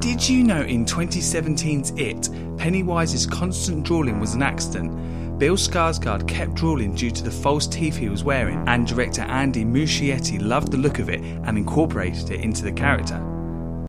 Did you know in 2017's It, Pennywise's constant drooling was an accident? Bill Skarsgård kept drooling due to the false teeth he was wearing, and director Andy Muschietti loved the look of it and incorporated it into the character.